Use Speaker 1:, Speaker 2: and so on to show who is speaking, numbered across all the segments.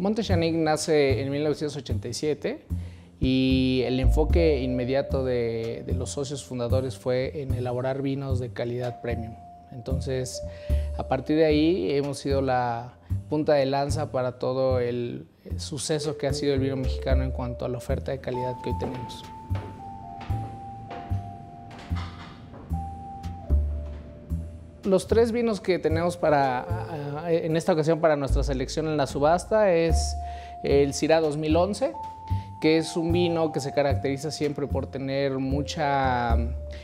Speaker 1: Montechanic nace en 1987 y el enfoque inmediato de, los socios fundadores fue en elaborar vinos de calidad premium. Entonces, a partir de ahí hemos sido la punta de lanza para todo el suceso que ha sido el vino mexicano en cuanto a la oferta de calidad que hoy tenemos. Los tres vinos que tenemos para, en esta ocasión para nuestra selección en la subasta es el Cira 2011, que es un vino que se caracteriza siempre por tener mucha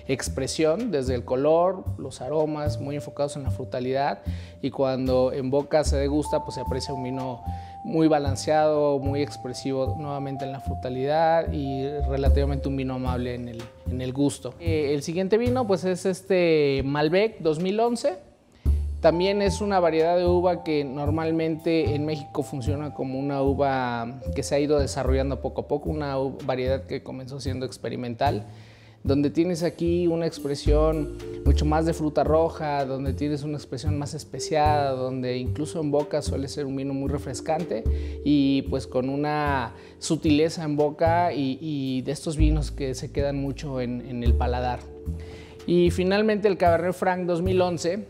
Speaker 1: expresión, desde el color, los aromas, muy enfocados en la frutalidad y cuando en boca se degusta, pues se aprecia un vino muy balanceado, muy expresivo nuevamente en la frutalidad y relativamente un vino amable en el, en el gusto. Eh, el siguiente vino pues es este Malbec 2011. También es una variedad de uva que normalmente en México funciona como una uva que se ha ido desarrollando poco a poco, una variedad que comenzó siendo experimental donde tienes aquí una expresión mucho más de fruta roja, donde tienes una expresión más especiada, donde incluso en boca suele ser un vino muy refrescante y pues con una sutileza en boca y, de estos vinos que se quedan mucho en, en el paladar. Y finalmente el Cabernet Franc 2011,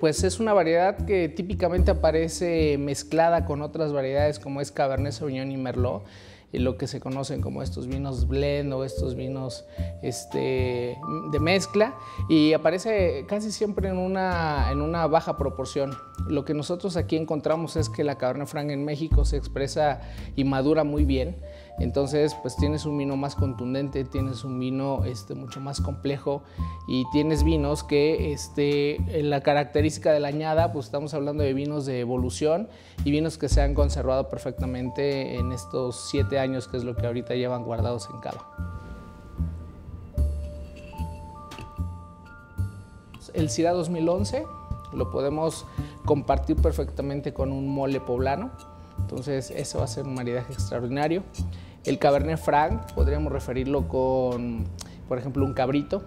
Speaker 1: pues es una variedad que típicamente aparece mezclada con otras variedades como es Cabernet Sauvignon y Merlot lo que se conocen como estos vinos blend o estos vinos este, de mezcla y aparece casi siempre en una, en una baja proporción. Lo que nosotros aquí encontramos es que la Cabernet Franc en México se expresa y madura muy bien, entonces pues tienes un vino más contundente, tienes un vino este, mucho más complejo y tienes vinos que este, en la característica de la añada, pues estamos hablando de vinos de evolución y vinos que se han conservado perfectamente en estos siete años, que es lo que ahorita llevan guardados en cava. El Cira 2011 lo podemos compartir perfectamente con un mole poblano, entonces eso va a ser un maridaje extraordinario. El Cabernet Franc podríamos referirlo con, por ejemplo, un cabrito,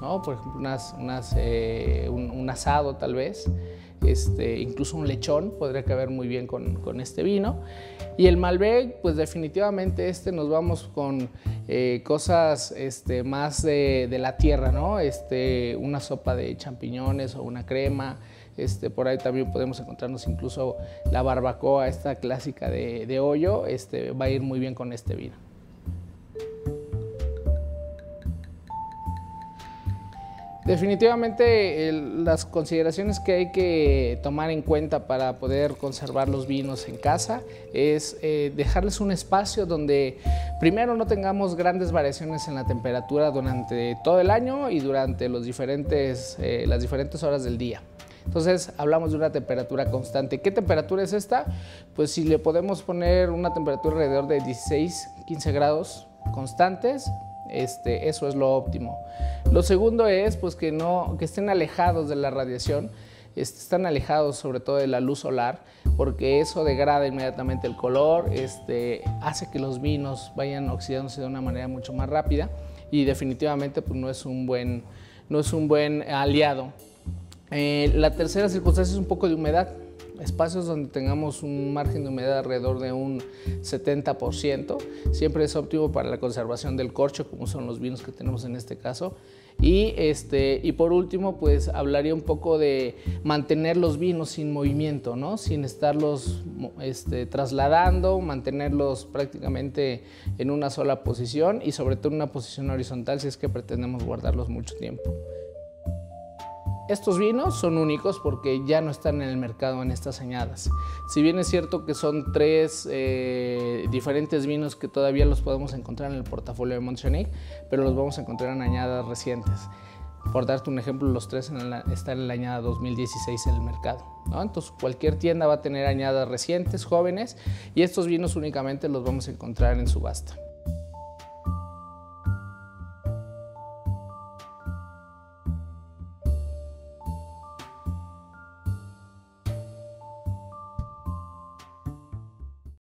Speaker 1: ¿no? por ejemplo, unas, eh, un asado tal vez. Este, incluso un lechón podría caber muy bien con, este vino. Y el Malbec, pues definitivamente este nos vamos con eh, cosas este, más de, la tierra, ¿no? Este, una sopa de champiñones o una crema. Este, por ahí también podemos encontrarnos incluso la barbacoa, esta clásica de, de hoyo, este, va a ir muy bien con este vino. Definitivamente las consideraciones que hay que tomar en cuenta para poder conservar los vinos en casa es eh, dejarles un espacio donde primero no tengamos grandes variaciones en la temperatura durante todo el año y durante eh, las diferentes horas del día. Entonces hablamos de una temperatura constante. ¿Qué temperatura es esta? Pues si le podemos poner una temperatura alrededor de 16, 15 grados constantes, este, eso es lo óptimo. Lo segundo es pues, que, no, que estén alejados de la radiación, este, están alejados sobre todo de la luz solar, porque eso degrada inmediatamente el color, este, hace que los vinos vayan oxidándose de una manera mucho más rápida y definitivamente pues, no, es un buen, no es un buen aliado. Eh, la tercera circunstancia es un poco de humedad espacios donde tengamos un margen de humedad alrededor de un 70%. Siempre es óptimo para la conservación del corcho, como son los vinos que tenemos en este caso. Y, este, y por último, pues hablaría un poco de mantener los vinos sin movimiento, ¿no? sin estarlos este, trasladando, mantenerlos prácticamente en una sola posición y sobre todo en una posición horizontal si es que pretendemos guardarlos mucho tiempo. Estos vinos son únicos porque ya no están en el mercado en estas añadas. Si bien es cierto que son tres eh, diferentes vinos que todavía los podemos encontrar en el portafolio de Montchenic, pero los vamos a encontrar en añadas recientes. Por darte un ejemplo, los tres están en la añada 2016 en el mercado. Entonces cualquier tienda va a tener añadas recientes, jóvenes, y estos vinos únicamente los vamos a encontrar en subasta.